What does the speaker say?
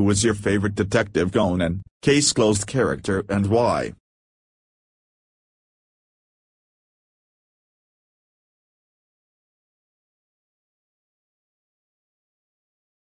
Who was your favorite Detective Conan, case closed character and why?